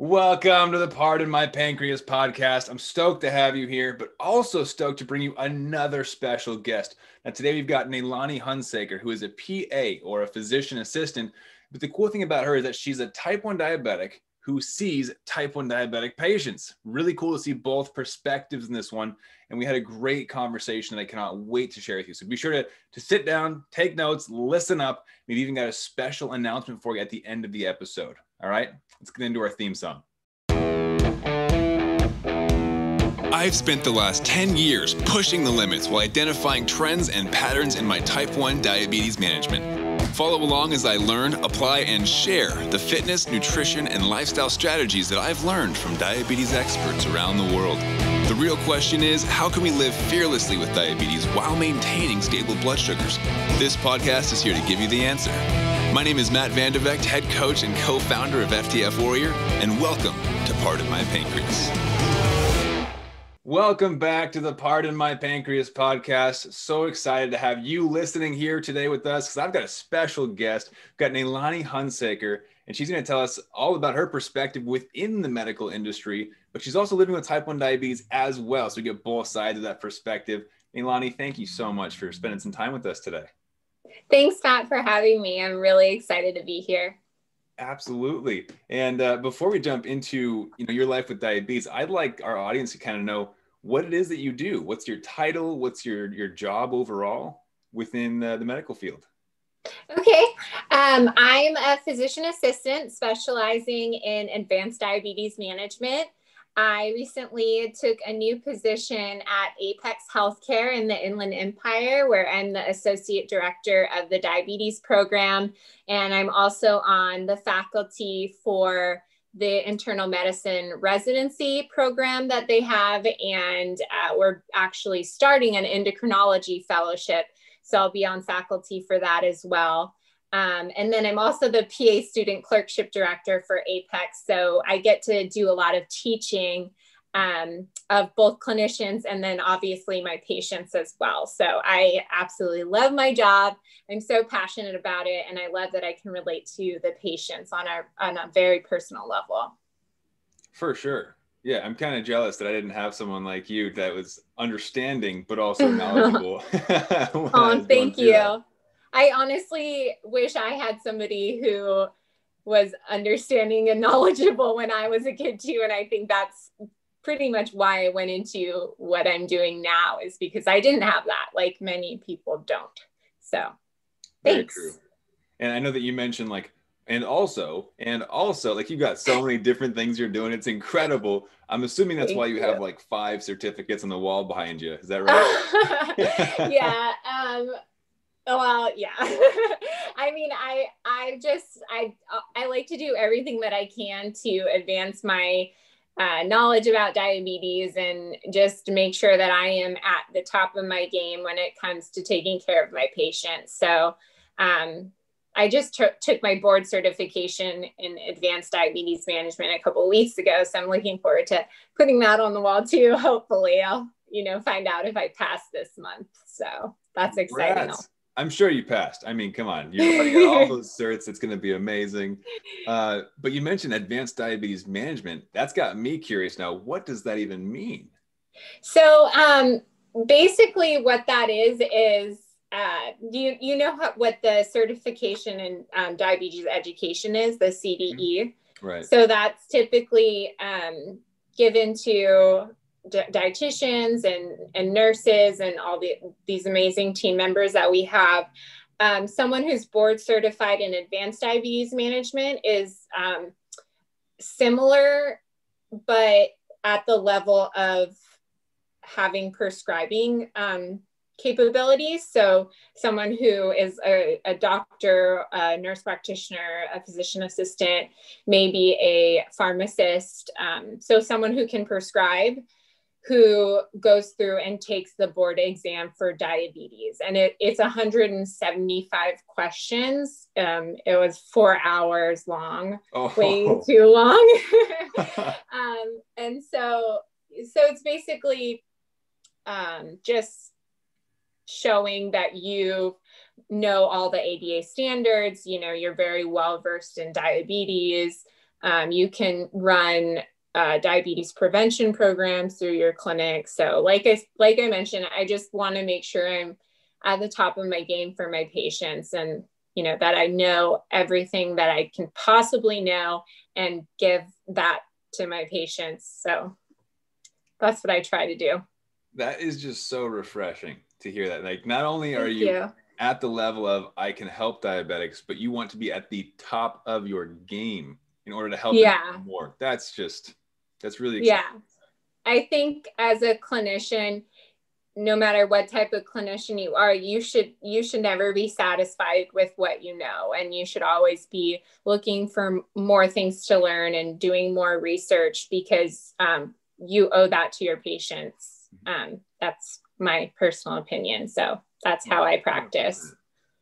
Welcome to the Pardon My Pancreas podcast. I'm stoked to have you here, but also stoked to bring you another special guest. Now, today we've got Nalani Hunsaker, who is a PA or a physician assistant. But the cool thing about her is that she's a type 1 diabetic who sees type 1 diabetic patients. Really cool to see both perspectives in this one. And we had a great conversation that I cannot wait to share with you. So be sure to, to sit down, take notes, listen up. We've even got a special announcement for you at the end of the episode. All right, let's get into our theme song. I've spent the last 10 years pushing the limits while identifying trends and patterns in my type 1 diabetes management. Follow along as I learn, apply, and share the fitness, nutrition, and lifestyle strategies that I've learned from diabetes experts around the world. The real question is how can we live fearlessly with diabetes while maintaining stable blood sugars? This podcast is here to give you the answer. My name is Matt Vande Vegte, head coach and co founder of FTF Warrior, and welcome to Pardon My Pancreas. Welcome back to the Pardon My Pancreas podcast. So excited to have you listening here today with us because I've got a special guest. We've got Nalani Hunsaker, and she's going to tell us all about her perspective within the medical industry, but she's also living with type 1 diabetes as well. So we get both sides of that perspective. Nalani, thank you so much for spending some time with us today. Thanks, Matt, for having me. I'm really excited to be here. Absolutely. And uh, before we jump into you know your life with diabetes, I'd like our audience to kind of know what it is that you do. What's your title? What's your your job overall within uh, the medical field? Okay. Um, I'm a physician assistant specializing in advanced diabetes management. I recently took a new position at Apex Healthcare in the Inland Empire, where I'm the associate director of the diabetes program. And I'm also on the faculty for the internal medicine residency program that they have. And uh, we're actually starting an endocrinology fellowship. So I'll be on faculty for that as well. Um, and then I'm also the PA student clerkship director for Apex. So I get to do a lot of teaching um, of both clinicians and then obviously my patients as well. So I absolutely love my job. I'm so passionate about it. And I love that I can relate to the patients on a, on a very personal level. For sure. Yeah, I'm kind of jealous that I didn't have someone like you that was understanding but also knowledgeable. oh, thank you. That. I honestly wish I had somebody who was understanding and knowledgeable when I was a kid too. And I think that's pretty much why I went into what I'm doing now is because I didn't have that, like many people don't. So thanks. And I know that you mentioned like and also and also like you've got so many different things you're doing it's incredible i'm assuming that's Thank why you, you, have like five certificates on the wall behind you is that right yeah um well yeah. I mean i i just i i like to do everything that i can to advance my uh, knowledge about diabetes and just make sure that i am at the top of my game when it comes to taking care of my patients. So um, i just t- took my board certification in advanced diabetes management a couple weeks ago. So i'm looking forward to putting that on the wall too. Hopefully i'll you know find out if i pass this month. So that's exciting I'm sure you passed. I mean, come on, you got all those certs. It's going to be amazing. Uh, but you mentioned advanced diabetes management. That's got me curious now. What does that even mean? So, um, basically, what that is is uh, you you know how, what the certification in um, diabetes education is, the CDE. Mm-hmm. Right. So that's typically um, given to dietitians and, and nurses and all the, these amazing team members that we have. Um, someone who's board certified in advanced diabetes management is um, similar, but at the level of having prescribing um, capabilities. So, someone who is a, a, doctor, a nurse practitioner, a physician assistant, maybe a pharmacist. Um, so, someone who can prescribe who goes through and takes the board exam for diabetes. And it, it's 175 questions. Um, it was four hours long, oh. way too long. um, and so, so it's basically um, just showing that you know all the ADA standards, you know, you're very well versed in diabetes, Um, you can run uh, diabetes prevention programs through your clinic. So, like I like I mentioned, I just want to make sure I'm at the top of my game for my patients, and you know that I know everything that I can possibly know and give that to my patients. So that's what I try to do. That is just so refreshing to hear that. Like, not only are you, you, at the level of I can help diabetics, but you want to be at the top of your game in order to help yeah. more. That's just, that's really exciting. yeah. I think as a clinician, no matter what type of clinician you are you should you should never be satisfied with what you know and you should always be looking for more things to learn and doing more research because um, you owe that to your patients mm-hmm. um, that's my personal opinion so that's how i practice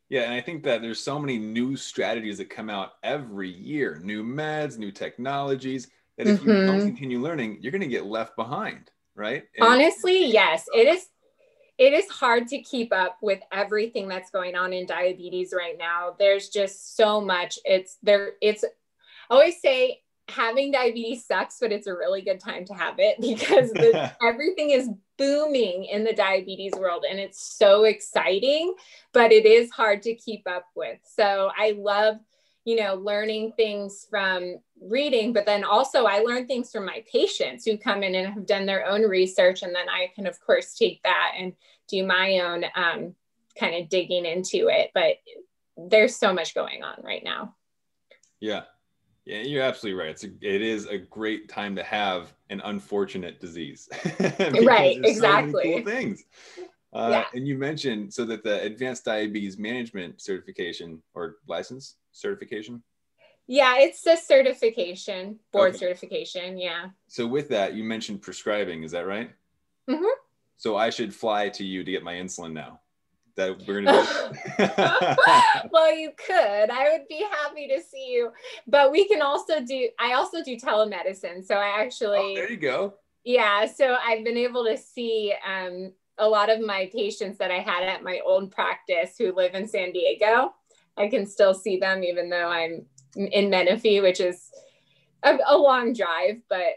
yeah and i think that there's so many new strategies that come out every year new meds new technologies that if mm-hmm. you don't mm-hmm. continue learning you're going to get left behind right and honestly yes it is it is hard to keep up with everything that's going on in diabetes right now. There's just so much. It's there, it's I always say having diabetes sucks, but it's a really good time to have it because the, everything is booming in the diabetes world and it's so exciting, but it is hard to keep up with. So I love you know, learning things from reading, but then also I learn things from my patients who come in and have done their own research. And then I can, of course, take that and do my own um, kind of digging into it. But there's so much going on right now. Yeah. Yeah, you're absolutely right. It's a, it is a great time to have an unfortunate disease. right, exactly. So cool things. Uh, yeah. And you mentioned so that the advanced diabetes management certification or license certification? Yeah, it's a certification, board okay. certification. Yeah. So with that, you mentioned prescribing. Is that right? Mm-hmm. So I should fly to you to get my insulin now. That we're gonna well, you could. I would be happy to see you, but we can also do. I also do telemedicine. So I actually. Oh, there you go. Yeah. So I've been able to see um, a lot of my patients that I had at my old practice who live in San Diego. I can still see them even though I'm in Menifee, which is a, a long drive, but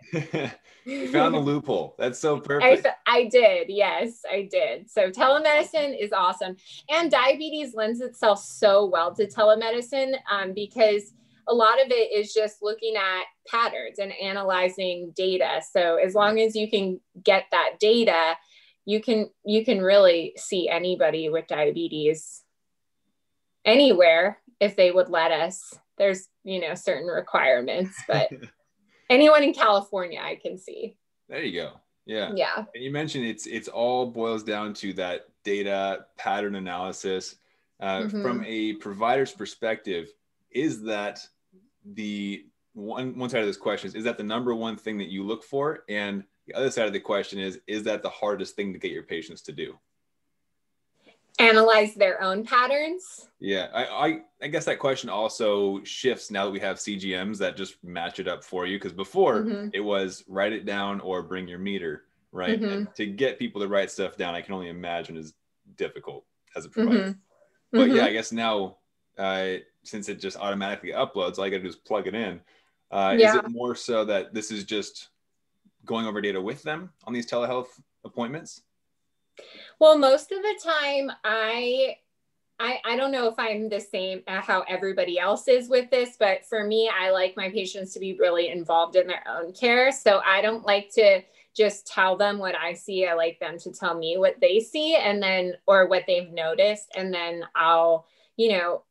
you found the loophole. That's so perfect. I, I did. Yes, I did. So telemedicine is awesome. And diabetes lends itself so well to telemedicine um, because a lot of it is just looking at patterns and analyzing data. So as long as you can get that data, you can you can really see anybody with diabetes anywhere if they would let us. There's, you know, certain requirements, but anyone in California I can see. There you go. Yeah. Yeah. And you mentioned it's it's all boils down to that data pattern analysis. Uh, mm-hmm. From a provider's perspective, is that the one one side of this question is is that the number one thing that you look for, and the other side of the question is is that the hardest thing to get your patients to do? Analyze their own patterns yeah I, I, I guess that question also shifts now that we have cgms that just match it up for you because before mm-hmm. it was write it down or bring your meter right mm-hmm. and to get people to write stuff down i can only imagine is difficult as a provider mm-hmm. but yeah mm-hmm. i guess now uh, since it just automatically uploads all i gotta do is plug it in uh, yeah. is it more so that this is just going over data with them on these telehealth appointments well, most of the time, I, I, I don't know if I'm the same uh, how everybody else is with this, but for me, I like my patients to be really involved in their own care. So I don't like to just tell them what I see. I like them to tell me what they see and then, or what they've noticed. And then I'll, you know,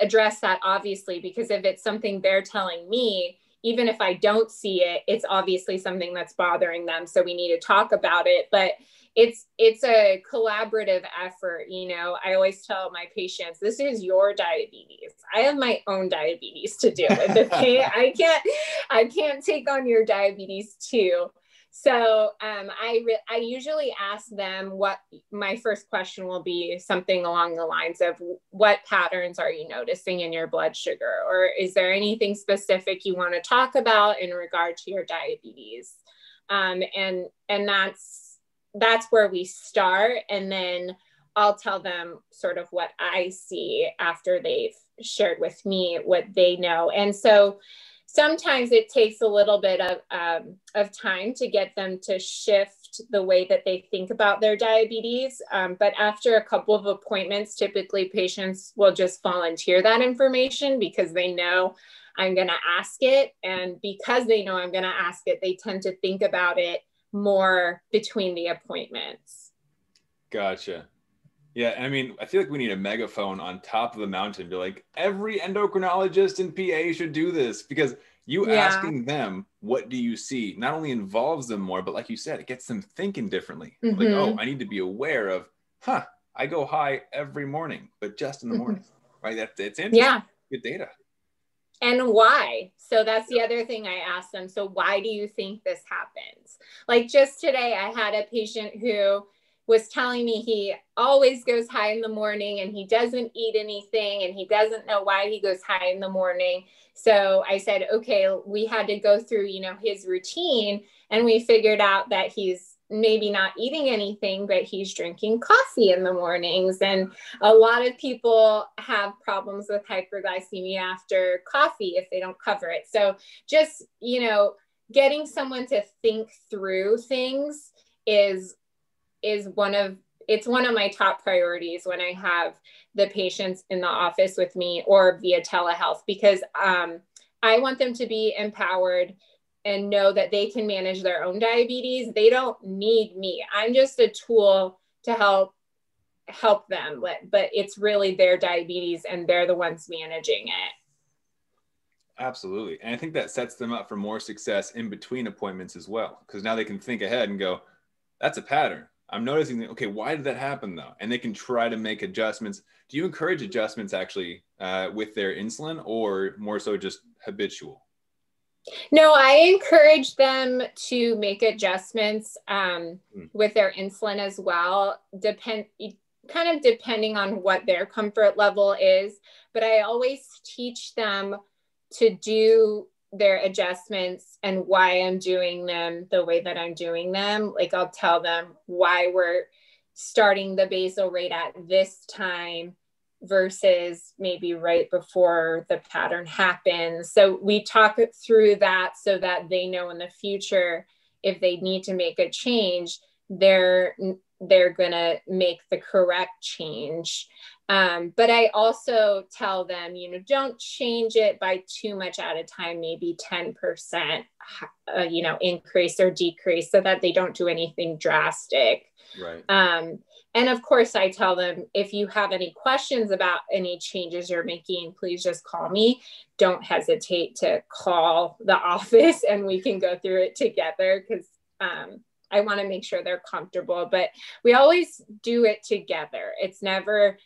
address that obviously, because if it's something they're telling me, even if I don't see it, it's obviously something that's bothering them. So we need to talk about it. But it's it's a collaborative effort you know i always tell my patients this is your diabetes i have my own diabetes to deal with okay i can't i can't take on your diabetes too so um, I, re- I usually ask them what my first question will be something along the lines of what patterns are you noticing in your blood sugar? Or is there anything specific you want to talk about in regard to your diabetes? Um, and and that's that's where we start and then i'll tell them sort of what i see after they've shared with me what they know. And so sometimes it takes a little bit of, um, of time to get them to shift the way that they think about their diabetes. Um, but after a couple of appointments, typically patients will just volunteer that information because they know I'm going to ask it. And because they know I'm going to ask it, they tend to think about it more between the appointments. Gotcha. Yeah, I mean, I feel like we need a megaphone on top of the mountain. Be like, every endocrinologist in PA should do this because you yeah. asking them, what do you see, not only involves them more, but like you said, it gets them thinking differently. Mm-hmm. Like, oh, I need to be aware of, huh, I go high every morning, but just in the mm-hmm. morning, right? That, that's interesting. Yeah. Good data. And why? So that's the other thing I asked them. So, why do you think this happens? Like just today, I had a patient who was telling me he always goes high in the morning and he doesn't eat anything and he doesn't know why he goes high in the morning. So I said, okay, we had to go through, you know, his routine and we figured out that he's maybe not eating anything, but he's drinking coffee in the mornings. And a lot of people have problems with hyperglycemia after coffee if they don't cover it. So just, you know, getting someone to think through things is is one of it's one of my top priorities when I have the patients in the office with me or via telehealth because um, I want them to be empowered and know that they can manage their own diabetes. They don't need me. I'm just a tool to help help them, but it's really their diabetes and they're the ones managing it. Absolutely. And I think that sets them up for more success in between appointments as well because now they can think ahead and go, that's a pattern I'm noticing that, okay, why did that happen though? And they can try to make adjustments. Do you encourage adjustments actually uh, with their insulin or more so just habitual? No, I encourage them to make adjustments um, mm. with their insulin as well. Depend kind of depending on what their comfort level is, but I always teach them to do their adjustments and why I'm doing them the way that I'm doing them. Like I'll tell them why we're starting the basal rate at this time versus maybe right before the pattern happens. So we talk through that so that they know in the future if they need to make a change, they're they're going to make the correct change. Um, but I also tell them, you know, don't change it by too much at a time, maybe 10%, uh, you know, increase or decrease so that they don't do anything drastic. Right. Um, and of course, I tell them if you have any questions about any changes you're making, please just call me. Don't hesitate to call the office and we can go through it together because um, I want to make sure they're comfortable. But we always do it together. It's never,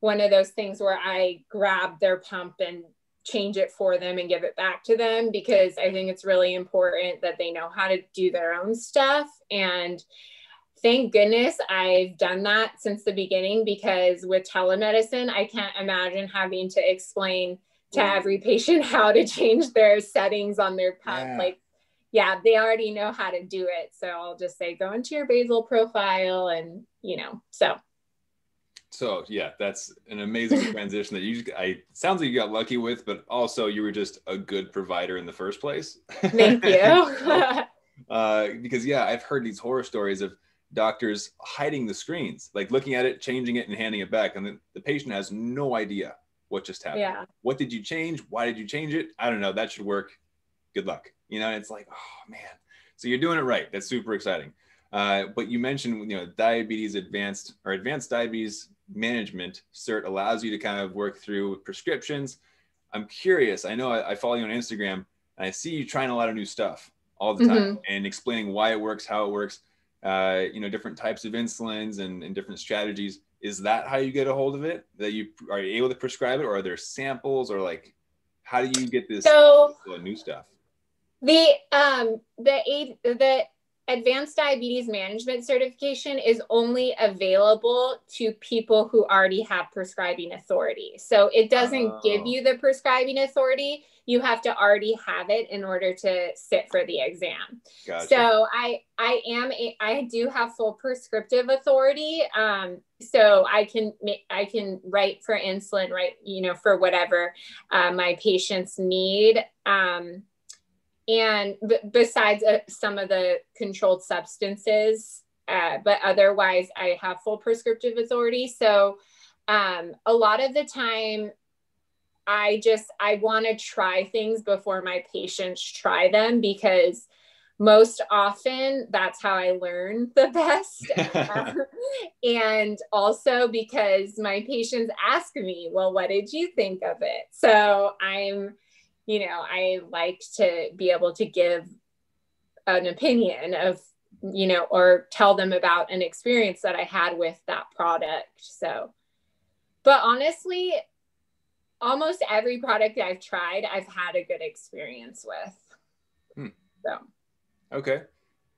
one of those things where I grab their pump and change it for them and give it back to them because I think it's really important that they know how to do their own stuff. And thank goodness I've done that since the beginning because with telemedicine, I can't imagine having to explain to every patient how to change their settings on their pump. Yeah. Like, yeah, they already know how to do it. So I'll just say, go into your basal profile and, you know, so so yeah, that's an amazing transition that you. I sounds like you got lucky with, but also you were just a good provider in the first place. Thank you. uh, because yeah, I've heard these horror stories of doctors hiding the screens, like looking at it, changing it, and handing it back, and the, the patient has no idea what just happened. Yeah. What did you change? Why did you change it? I don't know. That should work. Good luck. You know, it's like, oh man. So you're doing it right. That's super exciting. Uh, but you mentioned, you know, diabetes advanced or advanced diabetes management cert allows you to kind of work through prescriptions. I'm curious. I know I, I follow you on Instagram and I see you trying a lot of new stuff all the time mm-hmm. and explaining why it works, how it works, uh, you know, different types of insulins and, and different strategies. Is that how you get a hold of it? That you are you able to prescribe it, or are there samples, or like, how do you get this so, new stuff? The um the the advanced diabetes management certification is only available to people who already have prescribing authority. So it doesn't oh. give you the prescribing authority. You have to already have it in order to sit for the exam. Gotcha. So I I am a, I do have full prescriptive authority. Um, so I can I can write for insulin, right? You know, for whatever uh, my patients need. Um, and b- besides uh, some of the controlled substances uh, but otherwise i have full prescriptive authority. So um, a lot of the time i just i want to try things before my patients try them because most often that's how i learn the best. And also because my patients ask me well what did you think of it? So i'm you know, I like to be able to give an opinion of, you know, or tell them about an experience that I had with that product. So, but honestly, almost every product I've tried, I've had a good experience with. Hmm. So, okay.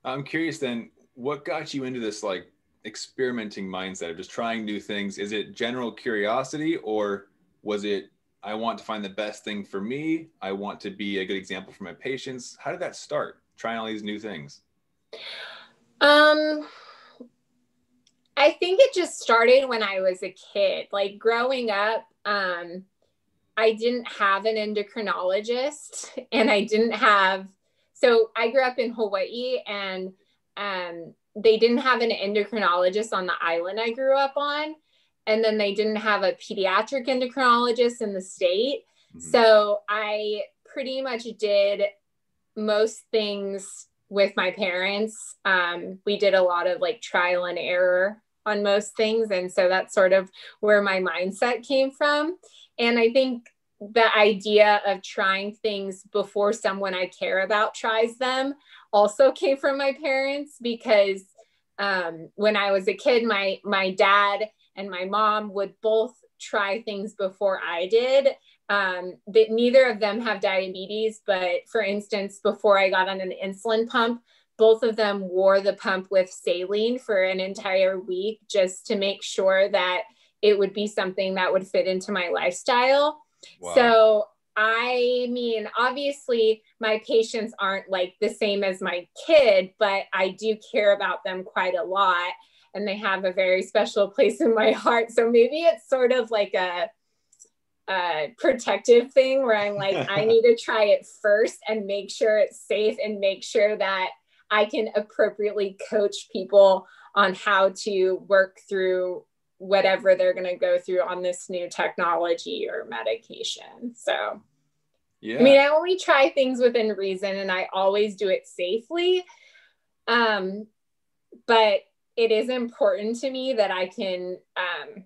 I'm curious then, what got you into this like experimenting mindset of just trying new things? Is it general curiosity or was it I want to find the best thing for me. I want to be a good example for my patients. How did that start? Trying all these new things. Um, I think it just started when I was a kid. Like growing up, um, I didn't have an endocrinologist, and I didn't have. So I grew up in Hawaii, and um, they didn't have an endocrinologist on the island I grew up on and then they didn't have a pediatric endocrinologist in the state. Mm-hmm. So I pretty much did most things with my parents. Um, we did a lot of like trial and error on most things. And so that's sort of where my mindset came from. And I think the idea of trying things before someone I care about tries them also came from my parents because um, when I was a kid, my my dad and my mom would both try things before I did. Um, that neither of them have diabetes, but for instance, before I got on an insulin pump, both of them wore the pump with saline for an entire week just to make sure that it would be something that would fit into my lifestyle. Wow. So I mean, obviously, my patients aren't like the same as my kid, but I do care about them quite a lot and they have a very special place in my heart. So maybe it's sort of like a, a protective thing where I'm like, I need to try it first and make sure it's safe and make sure that I can appropriately coach people on how to work through whatever they're going to go through on this new technology or medication. So, yeah. I mean, I only try things within reason and I always do it safely. Um, but it is important to me that I can um,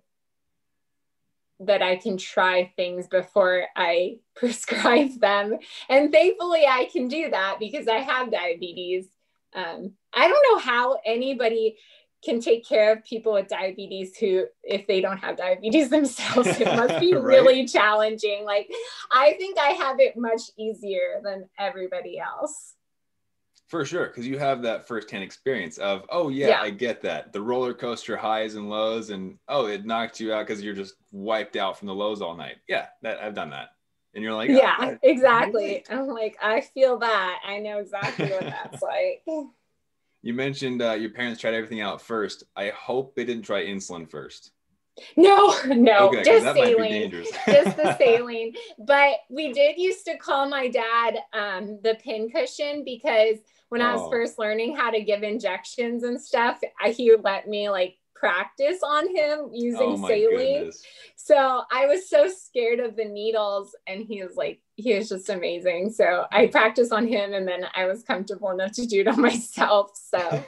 that I can try things before I prescribe them. And thankfully, I can do that because I have diabetes. Um, I don't know how anybody can take care of people with diabetes who, if they don't have diabetes themselves, it must be right. really challenging. Like, I think I have it much easier than everybody else. For sure, because you have that firsthand experience of, oh yeah, yeah, I get that the roller coaster highs and lows, and oh, it knocked you out because you're just wiped out from the lows all night. Yeah, that I've done that, and you're like, oh, yeah, exactly. I'm like, I feel that. I know exactly what that's like. You mentioned uh, your parents tried everything out first. I hope they didn't try insulin first. No, no, okay, just saline, just the saline. But we did used to call my dad um, the pin cushion because when oh. I was oh. first learning how to give injections and stuff, I, he would let me like practice on him using oh saline. Goodness. So I was so scared of the needles, and he was like, he was just amazing. So I practiced on him, and then I was comfortable enough to do it on myself. So,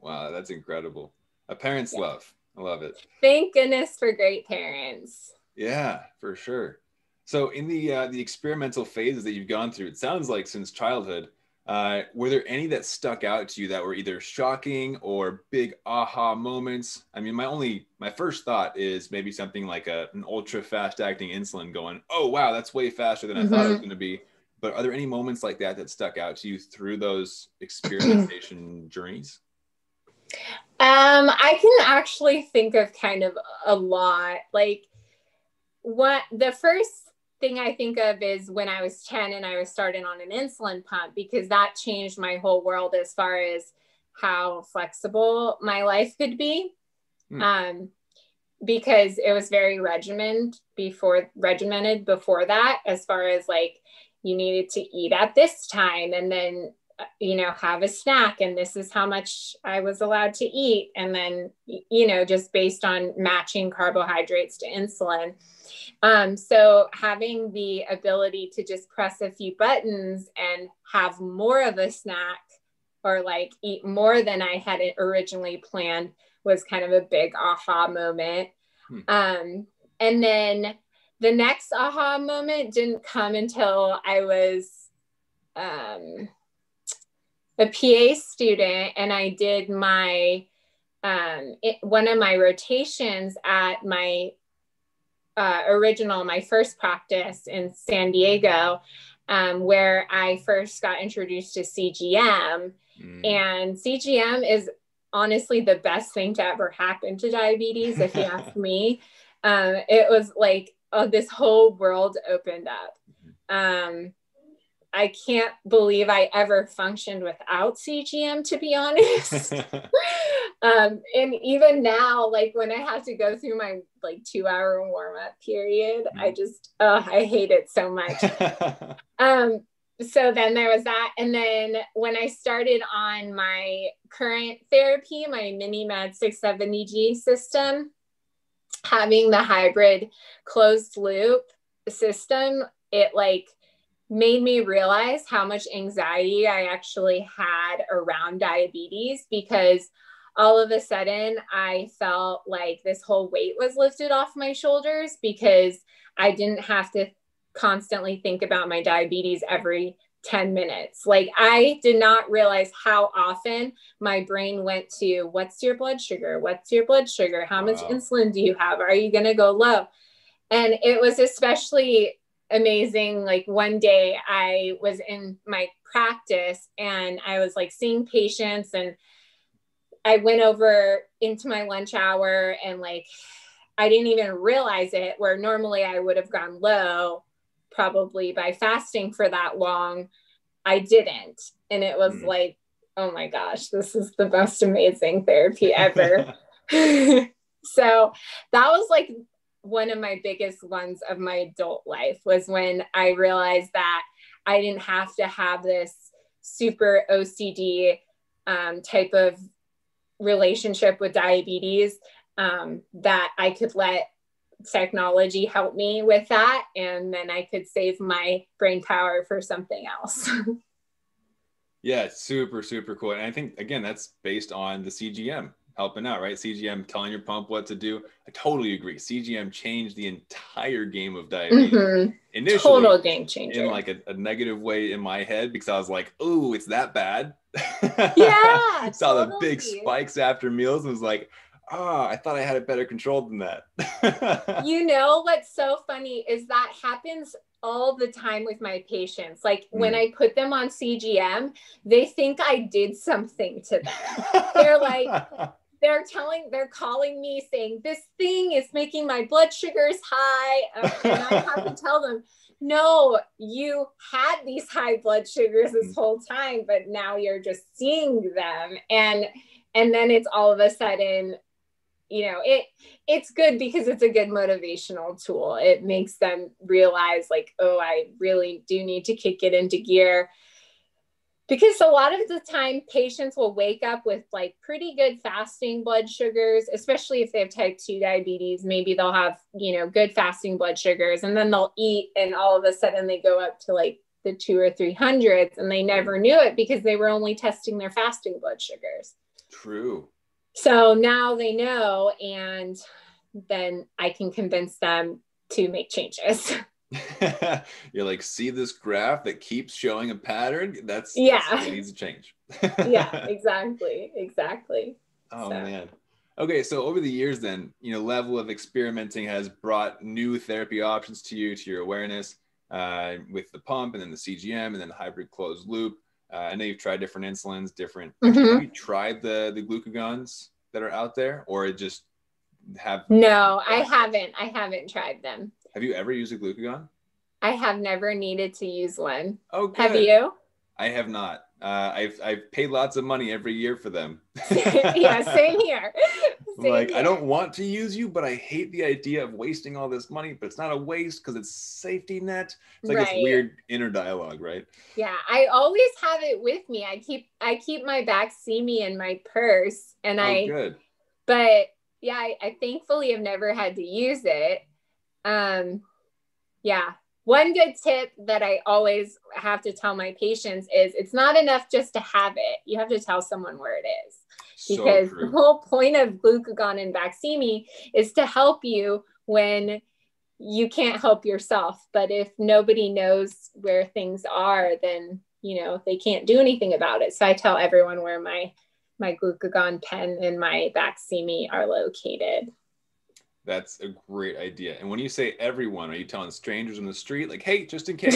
wow, that's incredible. A parent's yeah. love. I love it. Thank goodness for great parents. Yeah, for sure. So in the uh, the experimental phases that you've gone through, it sounds like since childhood, uh, were there any that stuck out to you that were either shocking or big aha moments? I mean, my only my first thought is maybe something like a, an ultra fast acting insulin going, oh wow, that's way faster than I mm-hmm. thought it was mm-hmm. going to be. but are there any moments like that that stuck out to you through those experimentation journeys? Um, I can actually think of kind of a lot. Like what the first thing I think of is when I was 10 and I was starting on an insulin pump because that changed my whole world as far as how flexible my life could be. Mm. Um, because it was very regimented before regimented before that as far as like you needed to eat at this time and then you know have a snack and this is how much i was allowed to eat. And then you know just based on matching carbohydrates to insulin. Um, so having the ability to just press a few buttons and have more of a snack or like eat more than i had originally planned was kind of a big aha moment. Hmm. um, and then the next aha moment didn't come until I was um, a PA student and I did my um, it, one of my rotations at my uh, original, my first practice in San Diego, um, where I first got introduced to CGM. Mm. And CGM is honestly the best thing to ever happen to diabetes, if you ask me. Um, it was like oh, this whole world opened up. Um, I can't believe I ever functioned without CGM, to be honest. um, and even now, like when I have to go through my like two hour warm up period, mm. I just, oh, I hate it so much. um, so then there was that. And then when I started on my current therapy, my MiniMed 670G system, having the hybrid closed loop system, it like made me realize how much anxiety I actually had around diabetes because all of a sudden I felt like this whole weight was lifted off my shoulders because I didn't have to constantly think about my diabetes every 10 minutes. Like I did not realize how often my brain went to what's your blood sugar? What's your blood sugar? How much insulin do you have? Are you going to go low? And it was especially amazing. Like one day I was in my practice and I was like seeing patients and I went over into my lunch hour and like I didn't even realize it where normally I would have gone low probably by fasting for that long. I didn't. And it was mm. like, oh my gosh, this is the most amazing therapy ever. so that was like one of my biggest ones of my adult life was when I realized that I didn't have to have this super OCD um, type of relationship with diabetes, um, that I could let technology help me with that and then i could save my brain power for something else. Yeah super super cool. And i think again that's based on the cgm helping out right cgm telling your pump what to do i totally agree cgm changed the entire game of diabetes mm-hmm. initially total game changer in like a, a, negative way in my head because i was like oh it's that bad yeah saw totally. the big spikes after meals and was like oh, I thought I had it better controlled than that. you know what's so funny is that happens all the time with my patients. Like mm. when I put them on CGM, they think I did something to them. They're like, they're telling, they're calling me saying, this thing is making my blood sugars high. Uh, and I have to tell them, no, you had these high blood sugars this mm. whole time, but now you're just seeing them. And and then it's all of a sudden you know it it's good because it's a good motivational tool it makes them realize like oh i really do need to kick it into gear because a lot of the time patients will wake up with like pretty good fasting blood sugars especially if they have type 2 diabetes. Maybe they'll have you know good fasting blood sugars and then they'll eat and all of a sudden they go up to like the two or three hundreds and they hmm. never knew it because they were only testing their fasting blood sugars. True. So now they know, and then I can convince them to make changes. You're like, see this graph that keeps showing a pattern? That's yeah, that's needs to change. yeah, exactly, exactly. Oh so. man. Okay, so over the years, then you know, level of experimenting has brought new therapy options to you, to your awareness. uh, with the pump and then the CGM and then the hybrid closed loop. Uh, I know you've tried different insulins, different. Mhm. Have you tried the the glucagons that are out there, or just have? No, I haven't. I haven't tried them. Have you ever used a glucagon? I have never needed to use one. Oh, good. Have you? I have not. Uh, I've I've paid lots of money every year for them. yeah, same here. Same like I don't want to use you, but I hate the idea of wasting all this money. But it's not a waste because it's safety net. It's like this weird inner dialogue, right? Yeah, I always have it with me. I keep I keep my Baqsimi in my purse, and oh, I good. but yeah, I, I thankfully have never had to use it. Um, yeah, one good tip that I always have to tell my patients is it's not enough just to have it. You have to tell someone where it is So because the whole point of glucagon and Baqsimi is to help you when you can't help yourself. But if nobody knows where things are, then you know they can't do anything about it. So I tell everyone where my my glucagon pen and my Baqsimi are located. That's a great idea. And when you say everyone, are you telling strangers in the street, like, hey, just in case?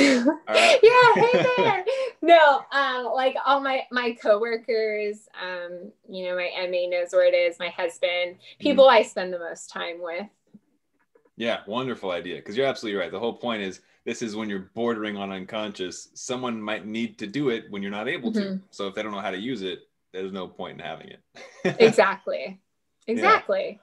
Right. yeah, hey there. No, um, like all my my coworkers, um, you know, my MA knows where it is. My husband, people I spend the most time with. Yeah, wonderful idea. Because you're absolutely right. The whole point is this is when you're bordering on unconscious. Someone might need to do it when you're not able to. Mhm. So if they don't know how to use it, there's no point in having it. Exactly. Exactly.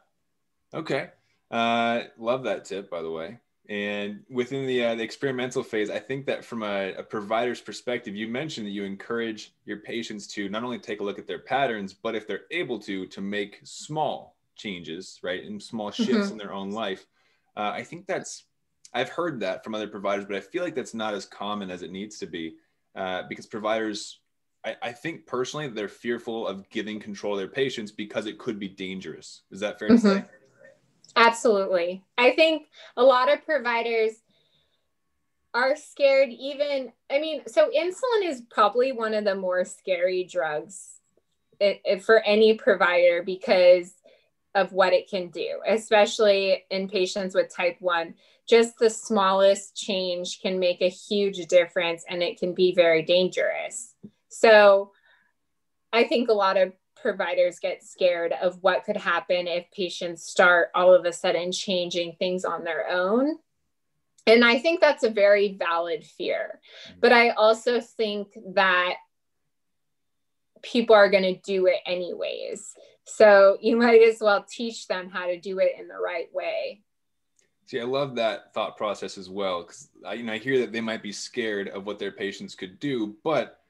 Okay. Uh, love that tip, by the way. And within the, uh, the experimental phase, I think that from a, a provider's perspective, you mentioned that you encourage your patients to not only take a look at their patterns, but if they're able to, to make small changes, right, and small shifts Mhm. in their own life. Uh, I think that's, I've heard that from other providers, but I feel like that's not as common as it needs to be uh, because providers, I, I think personally, they're fearful of giving control of their patients because it could be dangerous. Is that fair to say? Absolutely. I think a lot of providers are scared, even, I mean, so insulin is probably one of the more scary drugs for any provider because of what it can do, especially in patients with type 1. Just the smallest change can make a huge difference and it can be very dangerous. So I think a lot of providers get scared of what could happen if patients start all of a sudden changing things on their own. And I think that's a very valid fear. Mm-hmm. But I also think that people are going to do it anyways. So you might as well teach them how to do it in the right way. See, I love that thought process as well because I, you know, I hear that they might be scared of what their patients could do, but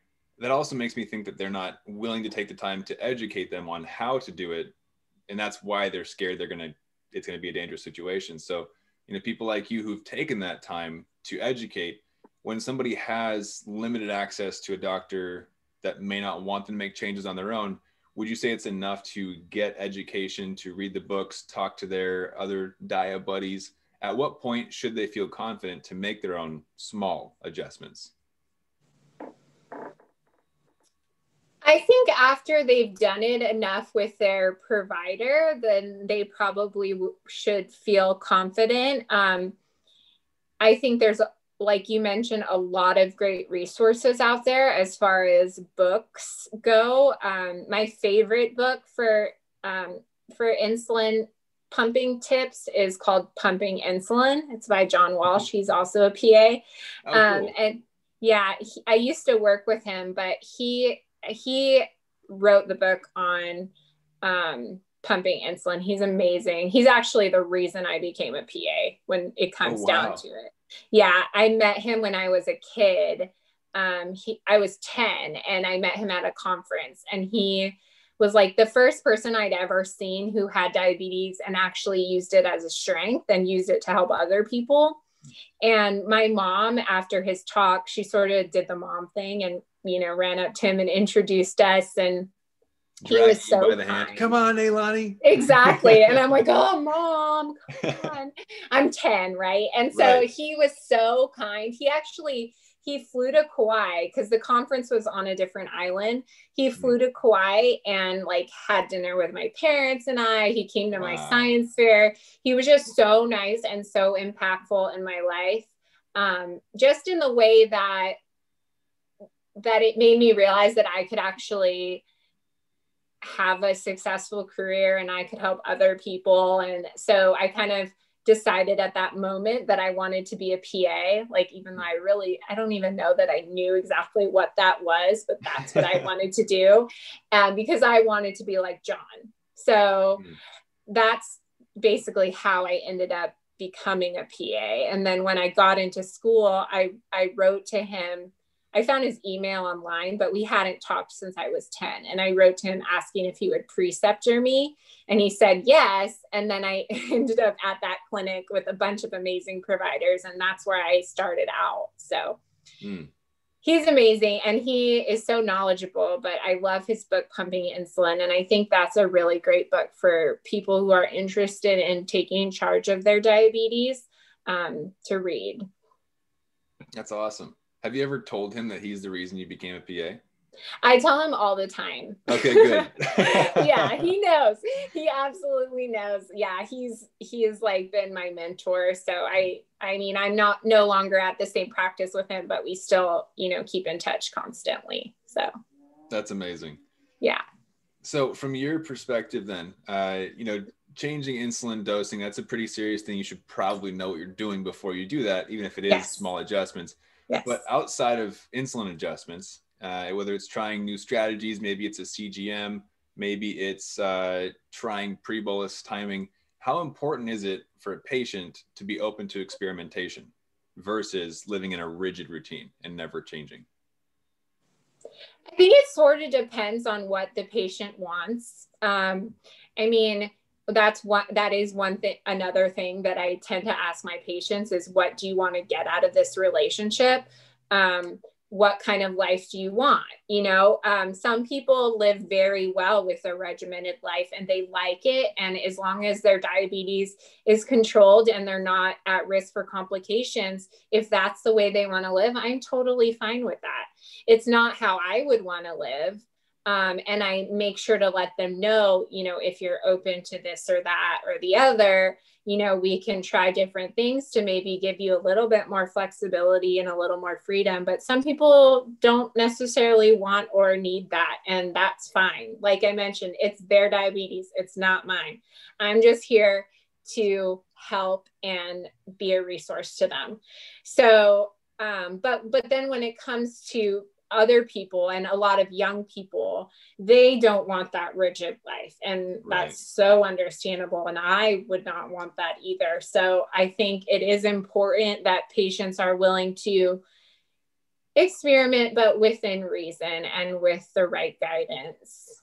that also makes me think that they're not willing to take the time to educate them on how to do it, and that's why they're scared they're gonna it's gonna be a dangerous situation. So, you know, people like you who've taken that time to educate, when somebody has limited access to a doctor that may not want them to make changes on their own, would you say it's enough to get education, to read the books, talk to their other dia buddies? At what point should they feel confident to make their own small adjustments? I think after they've done it enough with their provider, then they probably w- should feel confident. Um, I think there's, like you mentioned, a lot of great resources out there as far as books go. Um, my favorite book for um, for insulin pumping tips is called Pumping Insulin. It's by John Walsh. He's also a PA. Oh, um, cool. and yeah he, i used to work with him but he he wrote the book on um, pumping insulin. He's amazing. He's actually the reason i became a pa when it comes Oh, wow. down to it. Yeah i met him when i was a kid. Um, he, i was 10 and i met him at a conference and he was like the first person i'd ever seen who had diabetes and actually used it as a strength and used it to help other people. And my mom, after his talk, she sort of did the mom thing and, you know, ran up to him and introduced us. And he Drag was so by the hand. kind. Come on, Nalani. exactly. And I'm like, oh, mom, come on. I'm 10, right? And so Right. he was so kind. He actually, he flew to Kauai because the conference was on a different island. He Hmm. flew to Kauai and like had dinner with my parents and I. He came to my science fair. He was just so nice and so impactful in my life. um, just in the way that that it made me realize that I could actually have a successful career and I could help other people. And so I kind of decided at that moment that I wanted to be a PA. Like, even though I really, I don't even know that I knew exactly what that was, but that's what I wanted to do. And because I wanted to be like John. So mm. that's basically how I ended up becoming a PA. And then when I got into school, I, I wrote to him I found his email online, but we hadn't talked since I was 10. And I wrote to him asking if he would preceptor me. And he said yes. And then I ended up at that clinic with a bunch of amazing providers. And that's where I started out. So mm. he's amazing and he is so knowledgeable. But I love his book, Pumping Insulin. And I think that's a really great book for people who are interested in taking charge of their diabetes um, to read. That's awesome. Have you ever told him that he's the reason you became a PA? I tell him all the time. Okay, good. yeah, he knows. He absolutely knows. Yeah, he's he has like been my mentor. So I I mean, I'm not no longer at the same practice with him, but we still, you know, keep in touch constantly. So That's amazing. Yeah. So from your perspective then, uh, you know, changing insulin dosing, that's a pretty serious thing. You should probably know what you're doing before you do that, even if it is yes. small adjustments. Yes. But outside of insulin adjustments, uh, whether it's trying new strategies, maybe it's a CGM, maybe it's uh, trying pre bolus timing, how important is it for a patient to be open to experimentation versus living in a rigid routine and never changing? I think it sort of depends on what the patient wants. Um, I mean, that's one that is one thing another thing that i tend to ask my patients is what do you want to get out of this relationship? Um, what kind of life do you want? You know um, some people live very well with a regimented life and they like it and as long as their diabetes is controlled and they're not at risk for complications if that's the way they want to live i'm totally fine with that. It's not how i would want to live um, and I make sure to let them know, you know, if you're open to this or that or the other, you know, we can try different things to maybe give you a little bit more flexibility and a little more freedom. But some people don't necessarily want or need that, and that's fine. Like I mentioned, it's their diabetes, it's not mine. I'm just here to help and be a resource to them. So, um, but but then when it comes to other people and a lot of young people they don't want that rigid life. And right. that's so understandable and i would not want that either. So i think it is important that patients are willing to experiment but within reason and with the right guidance.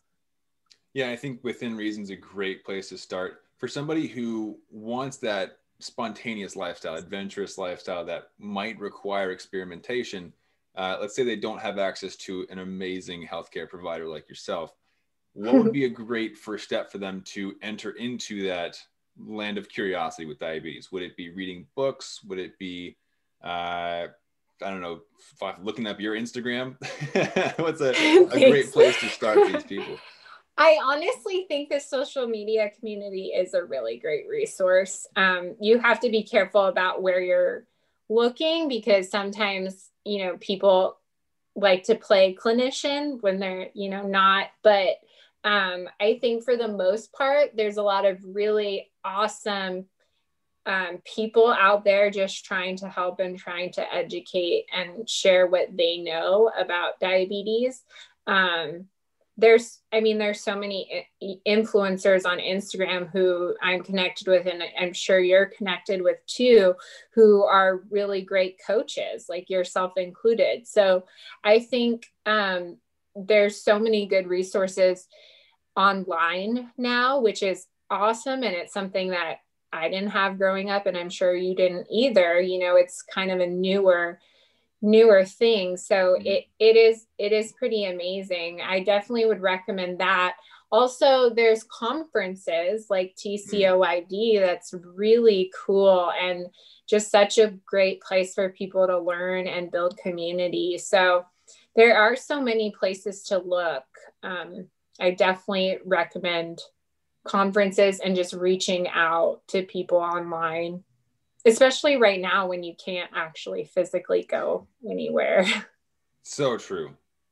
Yeah i think within reason is a great place to start. For somebody who wants that spontaneous lifestyle adventurous lifestyle that might require experimentation uh, let's say they don't have access to an amazing healthcare provider like yourself, what would be a great first step for them to enter into that land of curiosity with diabetes? Would it be reading books? Would it be, uh, I don't know, looking up your Instagram? What's a, a great place to start these people? I honestly think the social media community is a really great resource. Um, you have to be careful about where you're looking because sometimes you know people like to play clinician when they're you know not but um, i think for the most part there's a lot of really awesome um, people out there just trying to help and trying to educate and share what they know about diabetes. Um, there's i mean there's so many influencers on instagram who i'm connected with and i'm sure you're connected with too who are really great coaches like yourself included. So i think um, there's so many good resources online now which is awesome. And it's something that i didn't have growing up and i'm sure you didn't either. You know it's kind of a newer newer things. So mm-hmm. it it is it is pretty amazing. I definitely would recommend that. Also there's conferences like TCOYD that's really cool and just such a great place for people to learn and build community. So there are so many places to look. Um, i definitely recommend conferences and just reaching out to people online especially right now when you can't actually physically go anywhere. So true.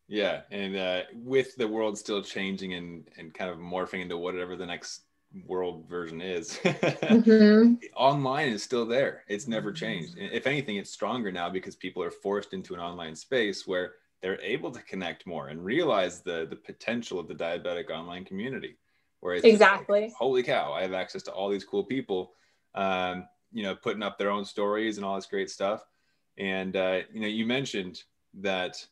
Yeah. And uh, with the world still changing and, and kind of morphing into whatever the next world version is, mm-hmm. online is still there. It's never changed. If anything, it's stronger now because people are forced into an online space where they're able to connect more and realize the, the potential of the diabetic online community. Where it's exactly like, holy cow, I have access to all these cool people, um, you know, putting up their own stories and all this great stuff. And uh, you know, you mentioned that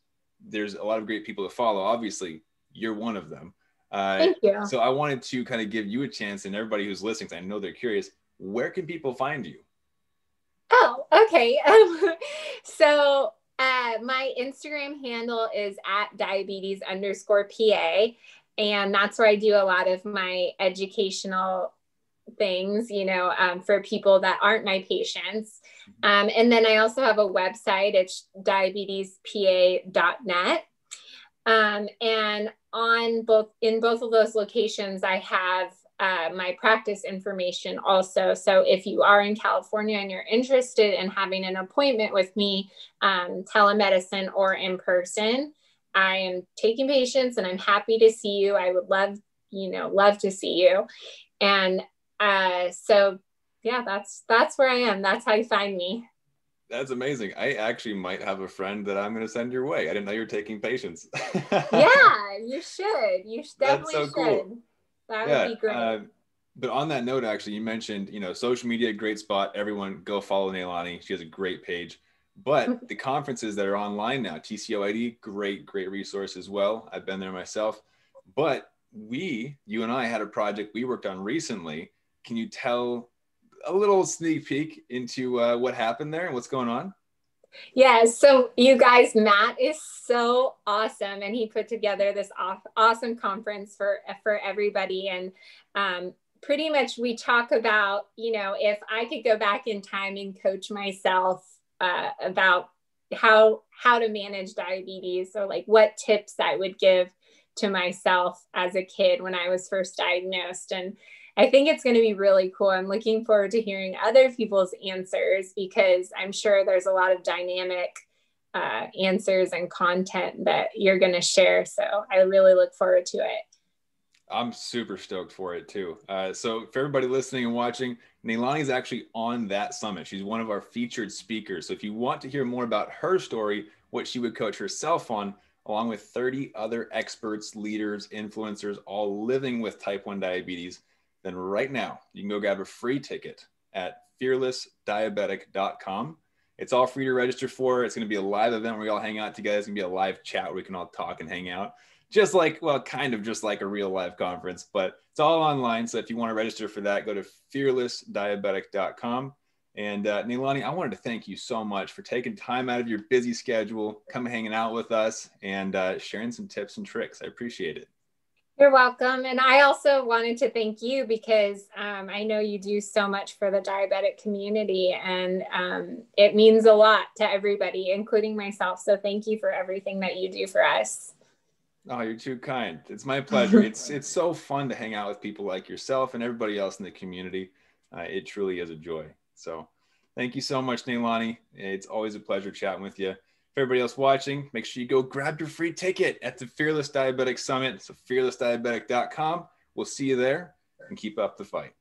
there's a lot of great people to follow. Obviously, you're one of them. Uh, Thank you. So I wanted to kind of give you a chance, and everybody who's listening, I know they're curious. Where can people find you? Oh, okay. Um, so uh, my Instagram handle is at diabetes underscore PA, and that's where I do a lot of my educational things, you know, um, for people that aren't my patients. Um, and then I also have a website, it's diabetespa.net. Um, and on both in both of those locations, I have uh, my practice information also. So if you are in California and you're interested in having an appointment with me, um, telemedicine or in person, I am taking patients and I'm happy to see you. I would love, you know, love to see you. And uh, so yeah, that's that's where I am. That's how you find me. That's amazing. I actually might have a friend that I'm going to send your way. I didn't know you're taking patients. yeah, you should. You definitely so should. Cool. That yeah, would be great. Uh, but on that note, actually, you mentioned, you know, social media, great spot. Everyone go follow Nalani. She has a great page. But the conferences that are online now, TCOYD, great, great resource as well. I've been there myself. But we, you and I, had a project we worked on recently can you tell a little sneak peek into uh, what happened there and what's going on? Yeah, so you guys, Matt is so awesome, and he put together this awesome conference for for everybody. And um, pretty much, we talk about, you know, if I could go back in time and coach myself uh, about how how to manage diabetes, or like what tips I would give to myself as a kid when I was first diagnosed, and I think it's going to be really cool. I'm looking forward to hearing other people's answers because I'm sure there's a lot of dynamic uh, answers and content that you're going to share. So I really look forward to it. I'm super stoked for it too. Uh, so for everybody listening and watching, Nalani is actually on that summit. She's one of our featured speakers. So if you want to hear more about her story, what she would coach herself on, along with 30 other experts, leaders, influencers, all living with type 1 diabetes, then right now you can go grab a free ticket at fearlessdiabetic.com. It's all free to register for. It's going to be a live event where we all hang out together. It's going to be a live chat where we can all talk and hang out. Just like, well, kind of just like a real live conference, but it's all online. So if you want to register for that, go to fearlessdiabetic.com. And uh, Nalani, I wanted to thank you so much for taking time out of your busy schedule, coming hanging out with us, and uh, sharing some tips and tricks. I appreciate it. You're welcome. And I also wanted to thank you because um, I know you do so much for the diabetic community and um, it means a lot to everybody, including myself. So thank you for everything that you do for us. Oh, you're too kind. It's my pleasure. it's it's so fun to hang out with people like yourself and everybody else in the community. Uh, it truly is a joy. So thank you so much, Nalani. It's always a pleasure chatting with you everybody else watching, make sure you go grab your free ticket at the Fearless Diabetic Summit. So fearlessdiabetic.com. We'll see you there and keep up the fight.